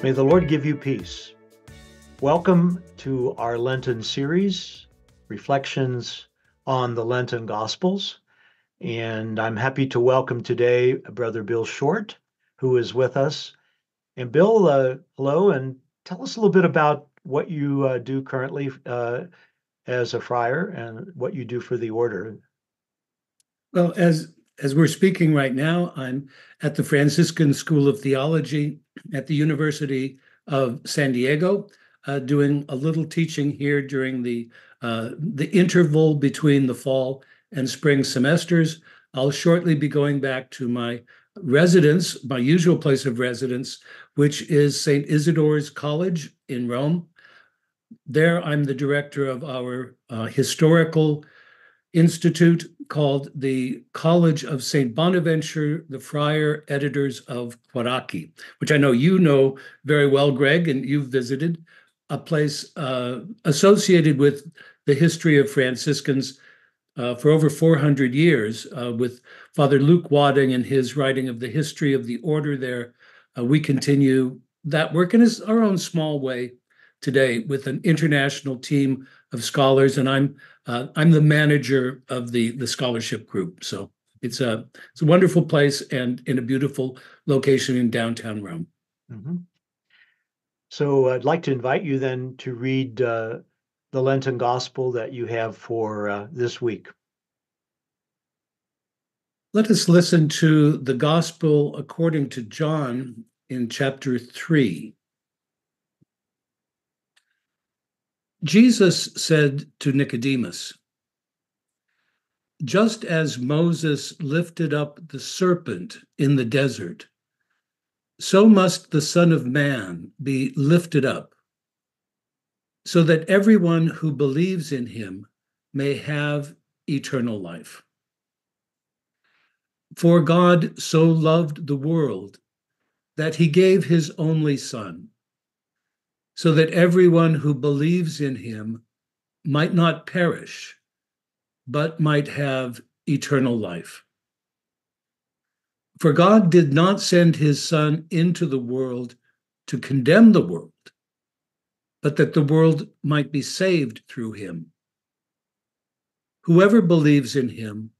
May the Lord give you peace. Welcome to our Lenten series, Reflections on the Lenten Gospels. And I'm happy to welcome today Brother Bill Short, who is with us. And Bill, uh, hello, and tell us a little bit about what you uh, do currently uh, as a friar and what you do for the order. Well, as as we're speaking right now, I'm at the Franciscan School of Theology at the University of San Diego, uh, doing a little teaching here during the uh, the interval between the fall and spring semesters. I'll shortly be going back to my residence, my usual place of residence, which is St. Isidore's College in Rome. There, I'm the director of our uh, historical institute called the College of St. Bonaventure, the Friar Editors of Quaracchi, which I know you know very well, Greg, and you've visited, a place uh, associated with the history of Franciscans uh, for over 400 years, uh, with Father Luke Wadding and his writing of the history of the order there. Uh, we continue that work in our own small way today with an international team of scholars, and I'm uh, I'm the manager of the the scholarship group. So it's a it's a wonderful place and in a beautiful location in downtown Rome. Mm-hmm. So I'd like to invite you then to read uh, the Lenten Gospel that you have for uh, this week. Let us listen to the Gospel according to John in chapter 3. Jesus said to Nicodemus, Just as Moses lifted up the serpent in the desert, so must the Son of Man be lifted up, so that everyone who believes in him may have eternal life. For God so loved the world that he gave his only Son so that everyone who believes in him might not perish, but might have eternal life. For God did not send his Son into the world to condemn the world, but that the world might be saved through him. Whoever believes in him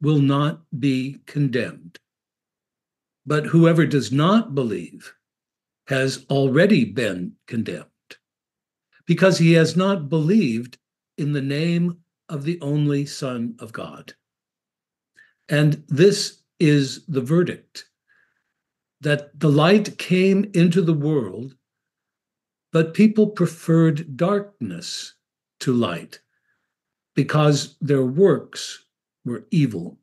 will not be condemned. But whoever does not believe has already been condemned because he has not believed in the name of the only Son of God. And this is the verdict that the light came into the world, but people preferred darkness to light because their works were evil.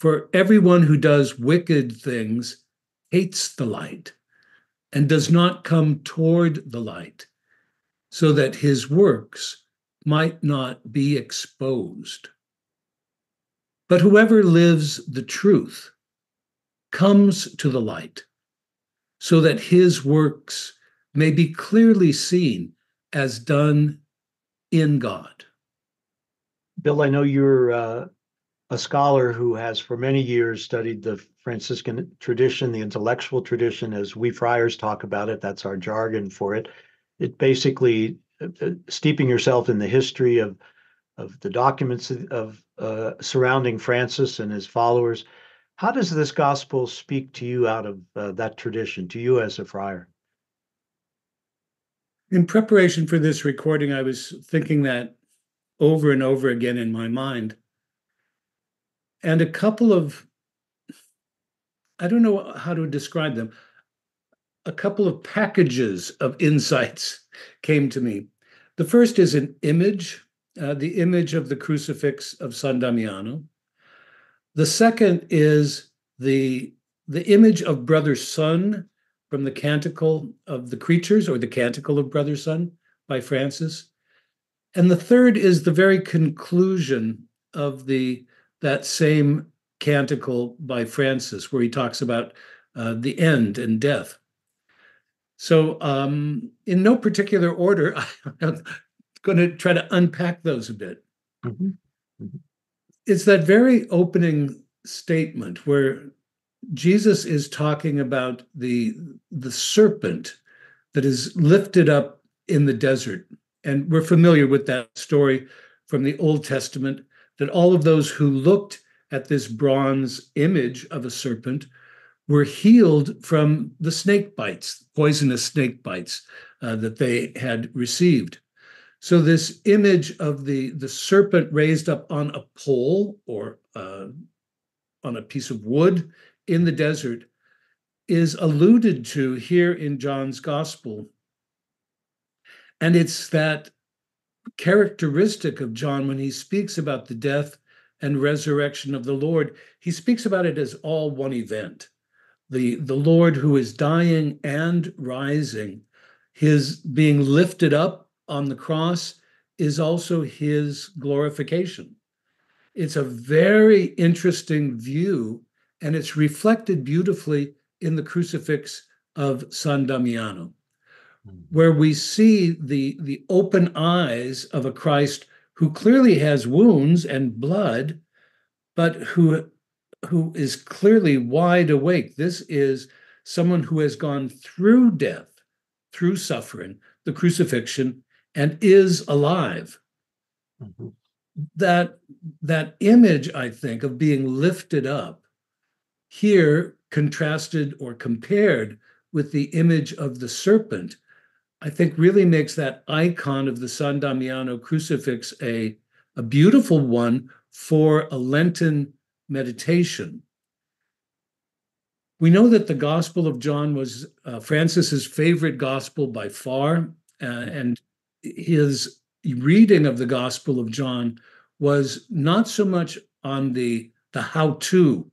For everyone who does wicked things hates the light and does not come toward the light, so that his works might not be exposed. But whoever lives the truth comes to the light, so that his works may be clearly seen as done in God. Bill, I know you're uh, a scholar who has for many years studied the Franciscan tradition, the intellectual tradition, as we friars talk about it. That's our jargon for it. It basically uh, uh steeping yourself in the history of of the documents of uh, surrounding Francis and his followers. How does this gospel speak to you out of uh, that tradition, to you as a friar? In preparation for this recording, I was thinking that over and over again in my mind and a couple of I don't know how to describe them. A couple of packages of insights came to me. The first is an image, uh, the image of the crucifix of San Damiano. The second is the the image of Brother Sun from the Canticle of the Creatures or the Canticle of Brother Sun by Francis. And the third is the very conclusion of the that same canticle by Francis, where he talks about uh, the end and death. So, um, in no particular order, I'm going to try to unpack those a bit. Mm-hmm. Mm-hmm. It's that very opening statement where Jesus is talking about the the serpent that is lifted up in the desert. And we're familiar with that story from the Old Testament that all of those who looked at this bronze image of a serpent were healed from the snake bites, poisonous snake bites uh, that they had received. So this image of the the serpent raised up on a pole or uh, on a piece of wood in the desert is alluded to here in John's gospel. And it's that characteristic of John when he speaks about the death and resurrection of the Lord. He speaks about it as all one event. The, the Lord who is dying and rising, his being lifted up on the cross is also his glorification. It's a very interesting view, and it's reflected beautifully in the crucifix of San Damiano. Where we see the, the open eyes of a Christ who clearly has wounds and blood, but who, who is clearly wide awake. This is someone who has gone through death, through suffering, the crucifixion, and is alive. Mm-hmm. That that image, I think, of being lifted up here contrasted or compared with the image of the serpent, I think really makes that icon of the San Damiano crucifix a, a beautiful one for a Lenten meditation. We know that the Gospel of John was uh, Francis's favorite gospel by far, uh, and his reading of the Gospel of John was not so much on the the how-to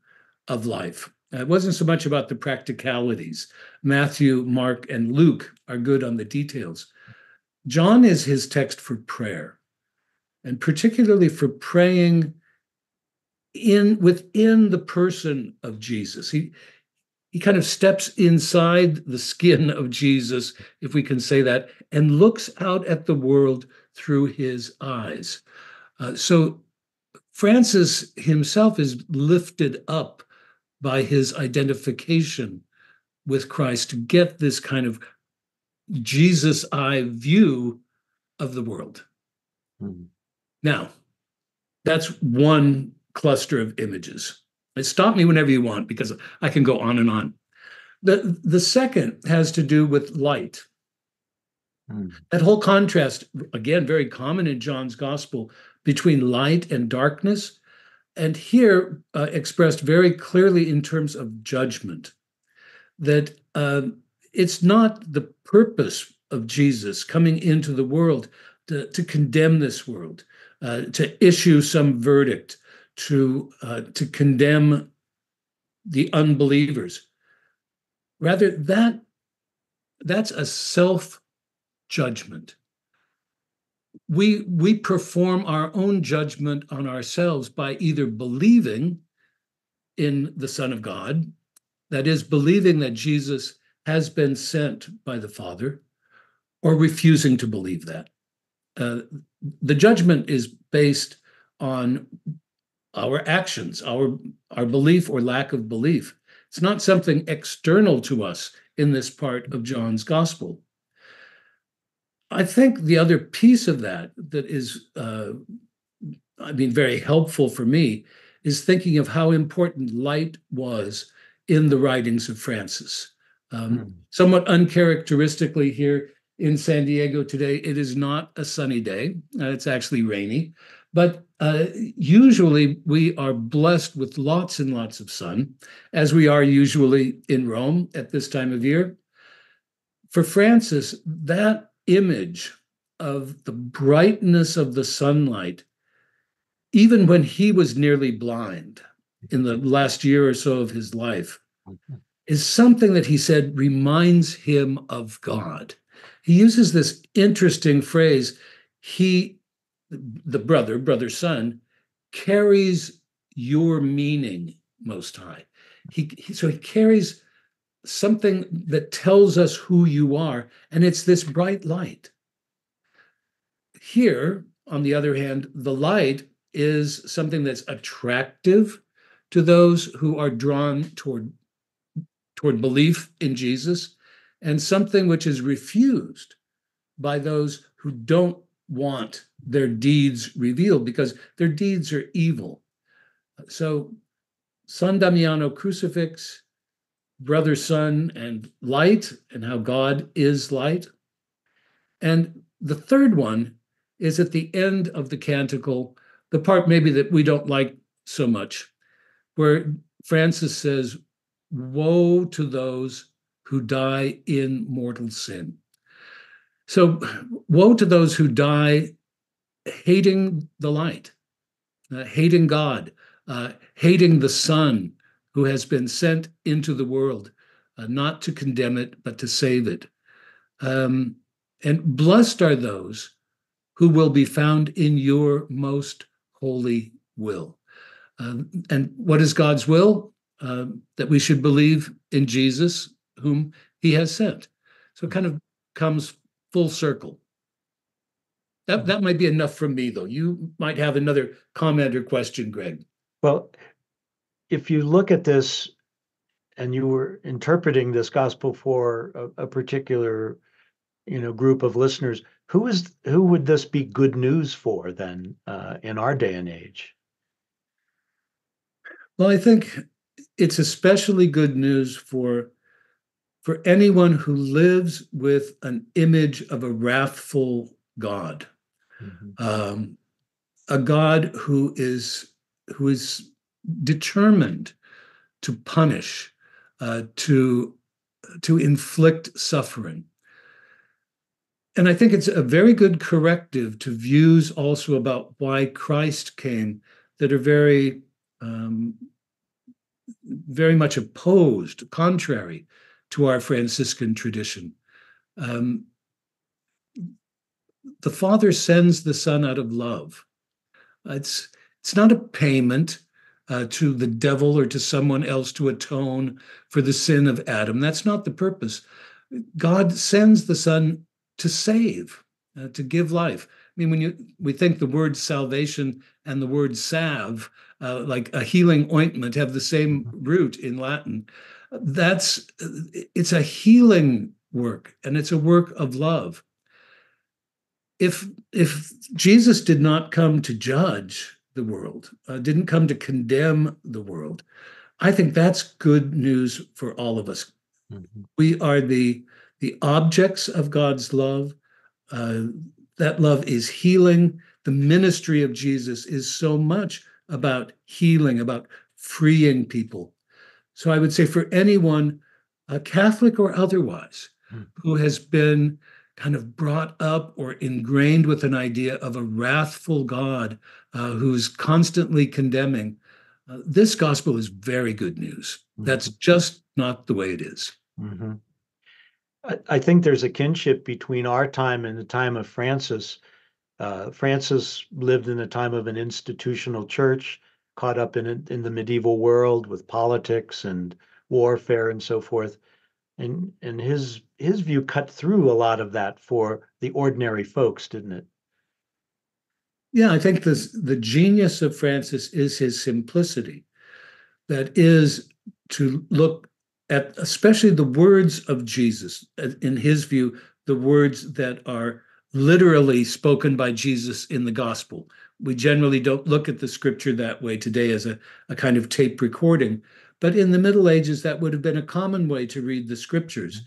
of life. It wasn't so much about the practicalities. Matthew, Mark, and Luke are good on the details. John is his text for prayer, and particularly for praying in within the person of Jesus. He he kind of steps inside the skin of Jesus, if we can say that, and looks out at the world through his eyes. Uh, so Francis himself is lifted up by his identification with Christ to get this kind of Jesus eye view of the world. Mm-hmm. Now, that's one cluster of images. Stop me whenever you want because I can go on and on. The, the second has to do with light. Mm. That whole contrast, again, very common in John's gospel between light and darkness and here uh, expressed very clearly in terms of judgment that uh, it's not the purpose of Jesus coming into the world to, to condemn this world, uh, to issue some verdict, to uh, to condemn the unbelievers. Rather, that that's a self judgment we we perform our own judgment on ourselves by either believing in the son of god that is believing that jesus has been sent by the father or refusing to believe that. Uh, the judgment is based on our actions our our belief or lack of belief. It's not something external to us in this part of john's gospel I think the other piece of that that is, uh, I mean, very helpful for me is thinking of how important light was in the writings of Francis. Um, mm. Somewhat uncharacteristically here in San Diego today, it is not a sunny day. Uh, it's actually rainy. But uh, usually we are blessed with lots and lots of sun, as we are usually in Rome at this time of year. For Francis, that image of the brightness of the sunlight, even when he was nearly blind in the last year or so of his life, mm-hmm. is something that he said reminds him of God. He uses this interesting phrase, he, the brother, brother sun, carries your meaning most high. He, he so he carries something that tells us who you are, and it's this bright light. Here, on the other hand, the light is something that's attractive to those who are drawn toward toward belief in Jesus, and something which is refused by those who don't want their deeds revealed because their deeds are evil. So, San Damiano crucifix, brother, sun, and light, and how God is light. And the third one is at the end of the canticle, the part maybe that we don't like so much, where Francis says, Woe to those who die in mortal sin. So, woe to those who die hating the light, uh, hating God, uh, hating the Son who has been sent into the world, uh, not to condemn it, but to save it. Um, and blessed are those who will be found in your most holy will. Um, and what is God's will? Uh, that we should believe in Jesus, whom he has sent. So it kind of comes full circle. That, that might be enough from me, though. You might have another comment or question, Greg. Well, if you look at this and you were interpreting this gospel for a, a particular you know group of listeners who is who would this be good news for then uh, in our day and age well i think it's especially good news for for anyone who lives with an image of a wrathful god mm-hmm. um, a god who is who is determined to punish uh, to to inflict suffering and I think it's a very good corrective to views also about why Christ came that are very, um, very much opposed, contrary to our Franciscan tradition. Um, the Father sends the Son out of love. It's it's not a payment uh, to the devil or to someone else to atone for the sin of Adam. That's not the purpose. God sends the Son to save, uh, to give life. I mean, when you we think the word salvation and the word salve, uh, like a healing ointment, have the same root in Latin. That's it's a healing work, and it's a work of love. If if Jesus did not come to judge the world, uh, didn't come to condemn the world, I think that's good news for all of us. Mm-hmm. We are the the objects of God's love. Uh, that love is healing. The ministry of Jesus is so much about healing, about freeing people. So I would say for anyone, a Catholic or otherwise, hmm. who has been kind of brought up or ingrained with an idea of a wrathful God uh, who's constantly condemning, uh, this gospel is very good news. Mm-hmm. That's just not the way it is. Mm-hmm. I, think there's a kinship between our time and the time of Francis. Uh, Francis lived in a time of an institutional church, caught up in in the medieval world with politics and warfare and so forth, and and his his view cut through a lot of that for the ordinary folks, didn't it? Yeah, I think this the genius of Francis is his simplicity. That is to look at especially the words of Jesus, in his view, the words that are literally spoken by Jesus in the gospel. We generally don't look at the scripture that way today as a, a kind of tape recording. But in the Middle Ages, that would have been a common way to read the scriptures.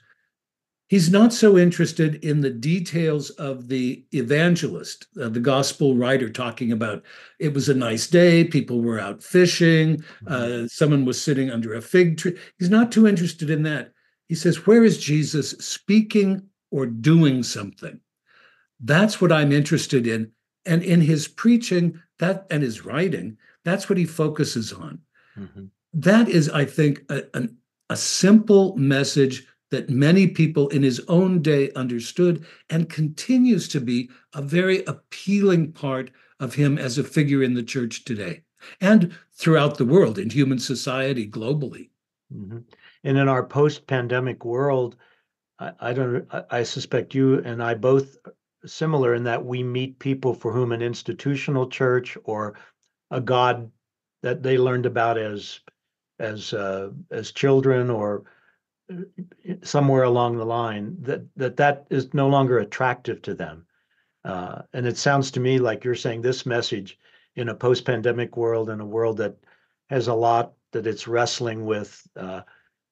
He's not so interested in the details of the evangelist, uh, the gospel writer, talking about it was a nice day, people were out fishing, uh, mm-hmm. someone was sitting under a fig tree. He's not too interested in that. He says, Where is Jesus speaking or doing something? That's what I'm interested in. And in his preaching that and his writing, that's what he focuses on. Mm-hmm. That is, I think, a, an, a simple message that many people in his own day understood and continues to be a very appealing part of him as a figure in the church today and throughout the world in human society globally. Mm-hmm. And in our post-pandemic world, I, I don't. I suspect you and I both similar in that we meet people for whom an institutional church or a God that they learned about as as uh, as children or somewhere along the line that that that is no longer attractive to them. Uh, and it sounds to me like you're saying this message in a post-pandemic world, in a world that has a lot that it's wrestling with, uh,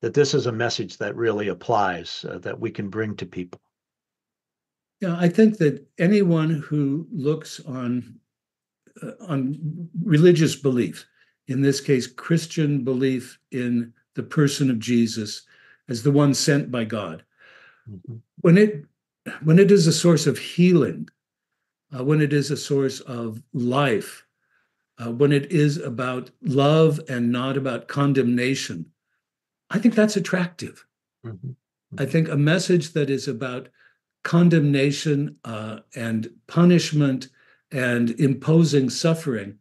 that this is a message that really applies, uh, that we can bring to people. Yeah, I think that anyone who looks on uh, on religious belief, in this case, Christian belief in the person of Jesus as the one sent by God, mm-hmm. when it when it is a source of healing, uh, when it is a source of life, uh, when it is about love and not about condemnation, I think that's attractive. Mm-hmm. Mm-hmm. I think a message that is about condemnation uh, and punishment and imposing suffering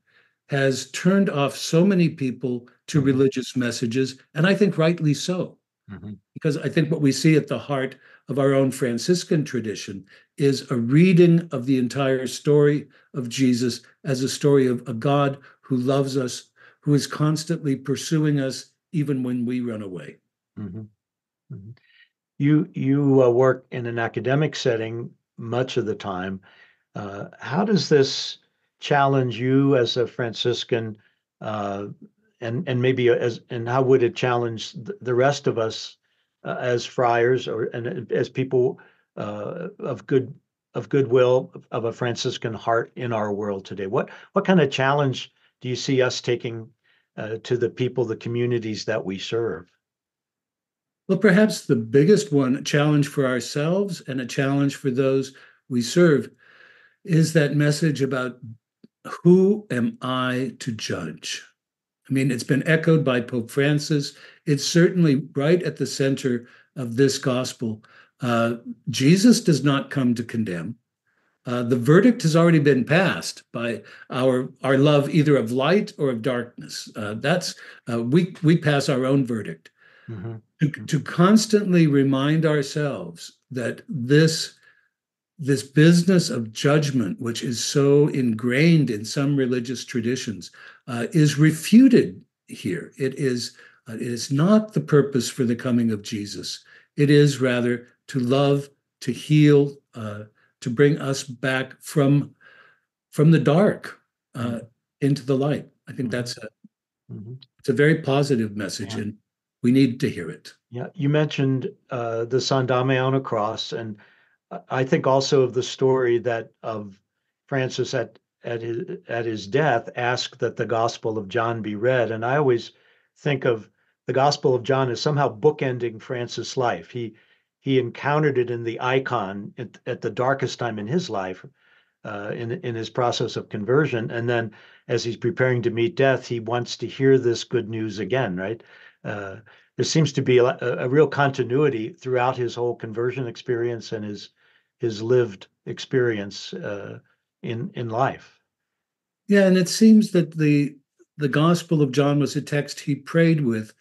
has turned off so many people to mm-hmm. religious messages, and I think rightly so. Mm-hmm. Because I think what we see at the heart of our own Franciscan tradition is a reading of the entire story of Jesus as a story of a God who loves us, who is constantly pursuing us even when we run away. Mm-hmm. Mm-hmm. You you uh, work in an academic setting much of the time. Uh, how does this challenge you as a Franciscan, uh, and and maybe as and how would it challenge the rest of us uh, as friars or and as people uh, of good of goodwill of a Franciscan heart in our world today? What what kind of challenge do you see us taking uh, to the people, the communities that we serve? Well, perhaps the biggest one, challenge for ourselves and a challenge for those we serve, is that message about who am I to judge? I mean, it's been echoed by Pope Francis. It's certainly right at the center of this gospel. Uh, Jesus does not come to condemn. Uh, the verdict has already been passed by our our love either of light or of darkness. Uh, that's uh, we we pass our own verdict. Mm-hmm. To, to constantly remind ourselves that this this business of judgment, which is so ingrained in some religious traditions, uh, is refuted here. It is uh, it is not the purpose for the coming of Jesus. It is rather to love, to heal, uh, to bring us back from from the dark uh, mm-hmm. into the light. I think mm-hmm. that's a mm-hmm. it's a very positive message, yeah. and we need to hear it. Yeah, you mentioned uh, the San Damiano on a cross, and I think also of the story that of Francis at at his at his death asked that the Gospel of John be read, and I always think of the Gospel of John as somehow bookending Francis' life. He he encountered it in the icon at, at the darkest time in his life, uh, in in his process of conversion, and then as he's preparing to meet death, he wants to hear this good news again. Right? Uh, there seems to be a, a, real continuity throughout his whole conversion experience and his his lived experience uh, in in life. Yeah, and it seems that the the Gospel of John was a text he prayed with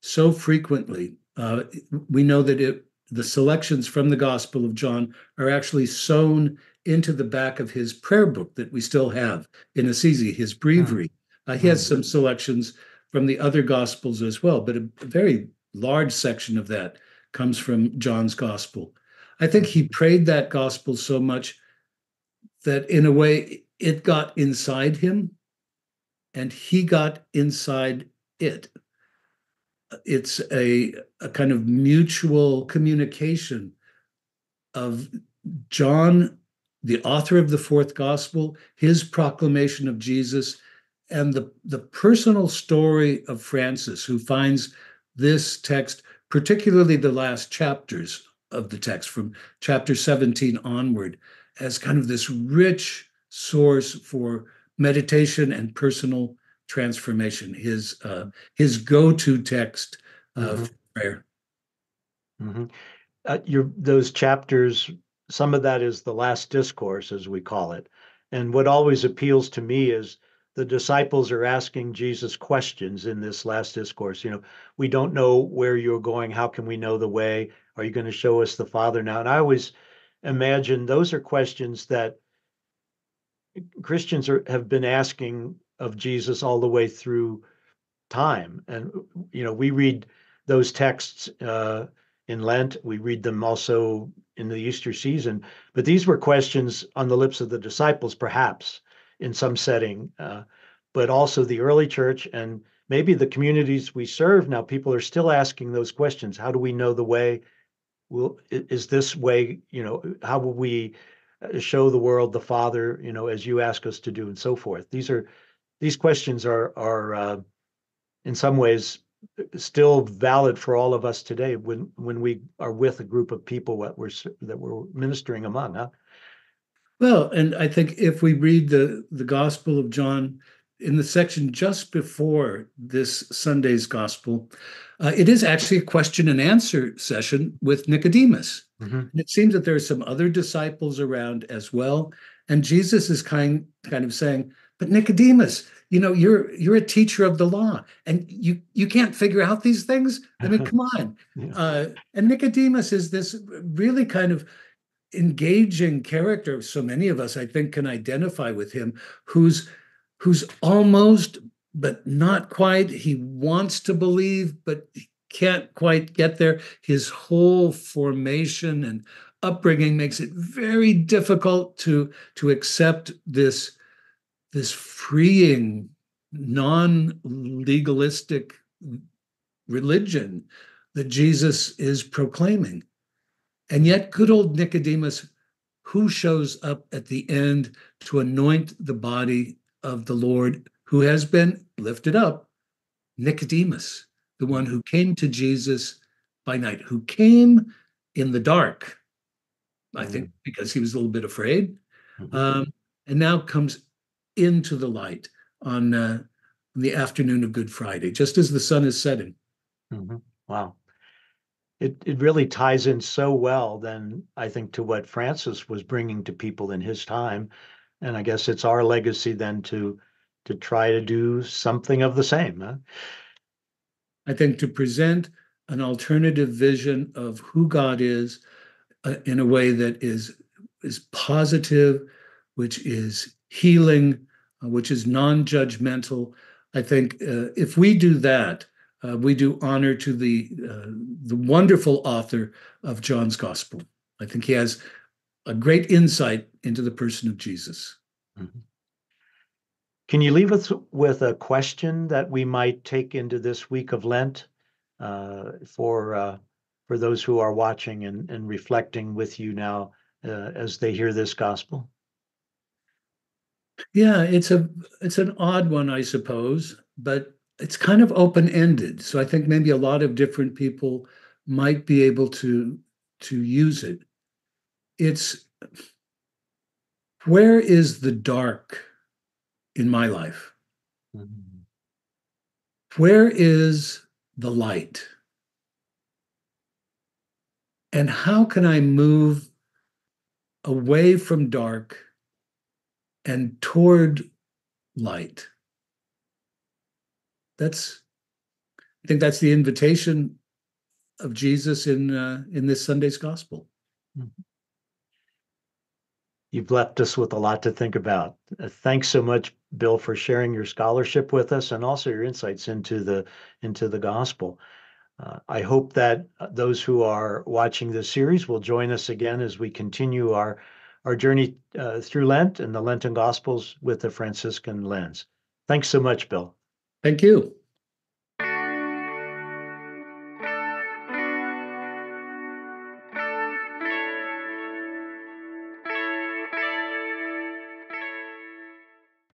so frequently. Uh, we know that it, the selections from the Gospel of John are actually sewn into the back of his prayer book that we still have in Assisi, his breviary. Hmm. Uh, he has some selections from the other Gospels as well, but a very large section of that comes from John's Gospel. I think he prayed that gospel so much that in a way it got inside him and he got inside it. It's a, a kind of mutual communication of John, the author of the fourth gospel, his proclamation of Jesus, and the, the personal story of Francis, who finds this text, particularly the last chapters of the text from chapter 17 onward as kind of this rich source for meditation and personal transformation his uh, his go-to text of mm-hmm. prayer mm-hmm. uh, your those chapters some of that is the last discourse as we call it and what always appeals to me is the disciples are asking Jesus questions in this last discourse. You know, we don't know where you're going. How can we know the way? Are you going to show us the Father now? And I always imagine those are questions that Christians are, have been asking of Jesus all the way through time. And, you know, we read those texts uh, in Lent. We read them also in the Easter season. But these were questions on the lips of the disciples, perhaps in some setting, uh, but also the early church and maybe the communities we serve now. People are still asking those questions. How do we know the way? Will is this way? You know, how will we uh, show the world the Father? You know, as you ask us to do, and so forth. These are these questions are are uh, in some ways still valid for all of us today when when we are with a group of people that we're that we're ministering among huh well and i think if we read the the gospel of john in the section just before this sunday's gospel uh, it is actually a question and answer session with nicodemus mm-hmm. and it seems that there are some other disciples around as well and jesus is kind kind of saying but nicodemus you know you're you're a teacher of the law and you you can't figure out these things i mean come on yeah. uh, and nicodemus is this really kind of engaging character so many of us i think can identify with him who's who's almost but not quite he wants to believe but he can't quite get there his whole formation and upbringing makes it very difficult to to accept this this freeing, non legalistic religion that Jesus is proclaiming. And yet, good old Nicodemus, who shows up at the end to anoint the body of the Lord who has been lifted up, Nicodemus, the one who came to Jesus by night, who came in the dark, I think, mm-hmm. because he was a little bit afraid, mm-hmm. um, and now comes into the light on, uh, the afternoon of Good Friday, just as the sun is setting. Mm-hmm. Wow. It, it really ties in so well, then, I think, to what Francis was bringing to people in his time. And I guess it's our legacy then to to try to do something of the same. Huh? I think to present an alternative vision of who God is uh, in a way that is is positive, which is healing, uh, which is non-judgmental. I think uh, if we do that, uh, we do honor to the uh, the wonderful author of John's Gospel. I think he has a great insight into the person of Jesus. Mm-hmm. Can you leave us with a question that we might take into this week of Lent uh, for uh, for those who are watching and, and reflecting with you now as they hear this gospel? Yeah, it's a it's an odd one, I suppose, but it's kind of open-ended. So I think maybe a lot of different people might be able to to use it. It's where is the dark in my life? Mm-hmm. Where is the light? And how can I move away from dark and toward light. That's, I think that's the invitation of Jesus in uh, in this Sunday's gospel. Mm-hmm. You've left us with a lot to think about. Uh, thanks so much, Bill, for sharing your scholarship with us and also your insights into the into the gospel. Uh, I hope that uh, those who are watching this series will join us again as we continue our our journey uh, through Lent and the Lenten Gospels with the Franciscan lens. Thanks so much, Bill. Thank you.